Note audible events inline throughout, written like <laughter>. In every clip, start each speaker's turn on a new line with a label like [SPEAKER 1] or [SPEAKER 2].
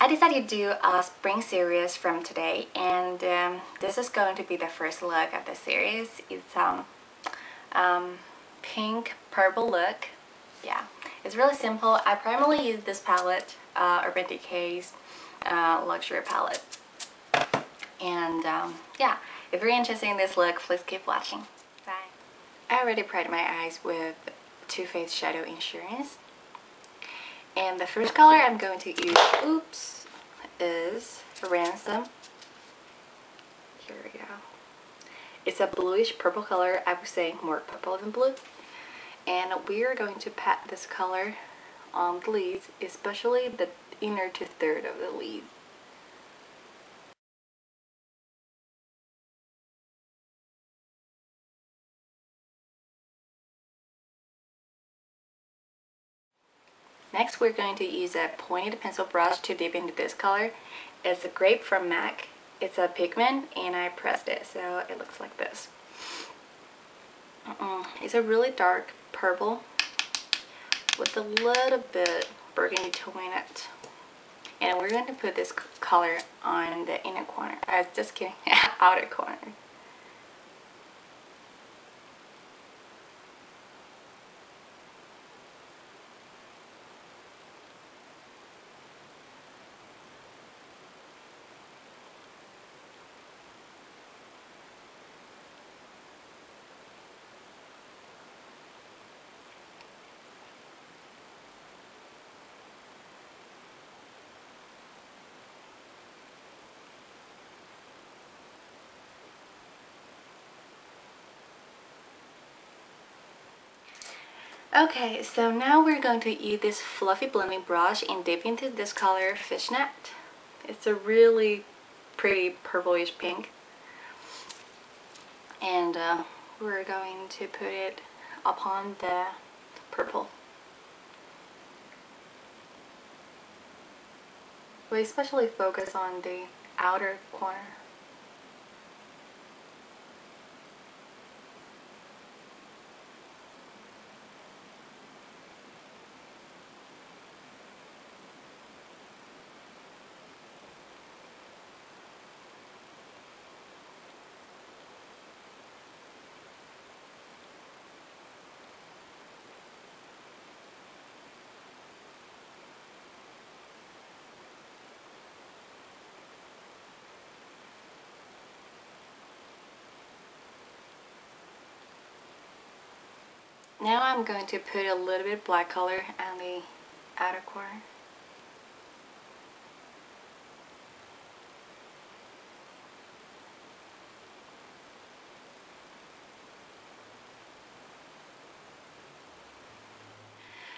[SPEAKER 1] I decided to do a spring series from today and um, this is going to be the first look of the series. It's um, um, pink purple look. Yeah, it's really simple. I primarily use this palette, uh, Urban Decay's uh, luxury palette. And um, yeah, if you're interested in this look, please keep watching. Bye. I already primed my eyes with Too Faced Shadow Insurance. And the first color I'm going to use, oops, is Ransom. Here we go. It's a bluish purple color. I would say more purple than blue. And we are going to pat this color on the leaves, especially the inner two-third of the lead. Next we're going to use a pointed pencil brush to dip into this color. It's a grape from MAC. It's a pigment and I pressed it so it looks like this. Uh -uh. It's a really dark purple with a little bit burgundy tone in it. And we're going to put this color on the inner corner. I was just kidding, <laughs> outer corner. Okay, so now we're going to use this fluffy blending brush and dip into this color Fishnet. It's a really pretty purplish pink. And uh, we're going to put it upon the purple. We especially focus on the outer corner. Now I'm going to put a little bit black color on the outer corner.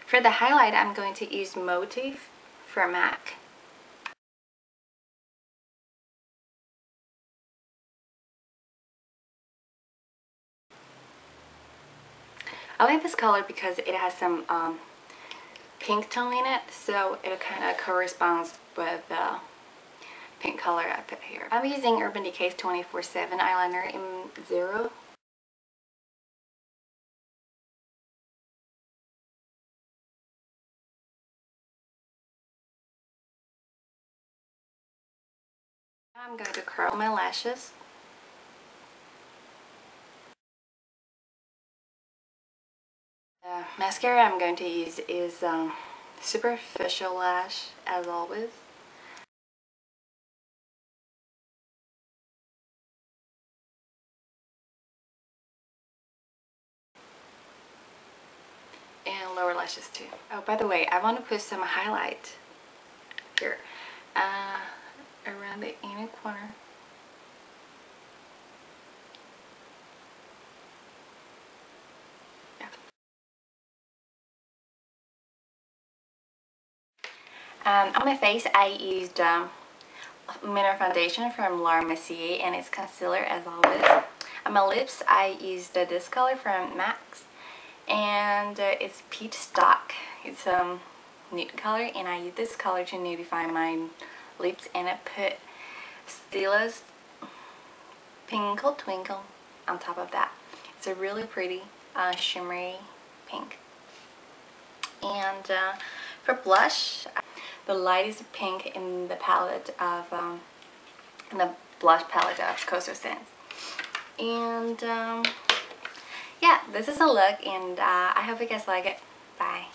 [SPEAKER 1] For the highlight, I'm going to use Motif for MAC. I like this color because it has some um, pink tone in it, so it kind of corresponds with the pink color I put here. I'm using Urban Decay's 24-7 eyeliner in Zero. I'm going to curl my lashes. <sighs> Mascara I'm going to use is um, Superficial Lash, as always. And lower lashes too. Oh, by the way, I want to put some highlight here uh, around the inner corner. Um, on my face, I used um, Mineral Foundation from Laura Mercier and it's concealer as always. On my lips, I used this color from MAC and uh, it's Peach Stock. It's a um, nude color and I use this color to nudify my lips and I put Stila's Pinkle Twinkle on top of that. It's a really pretty uh, shimmery pink. And uh, for blush, the lightest pink in the palette of um, in the blush palette of Coastal Scents. And um, yeah, this is a look and uh, I hope you guys like it. Bye.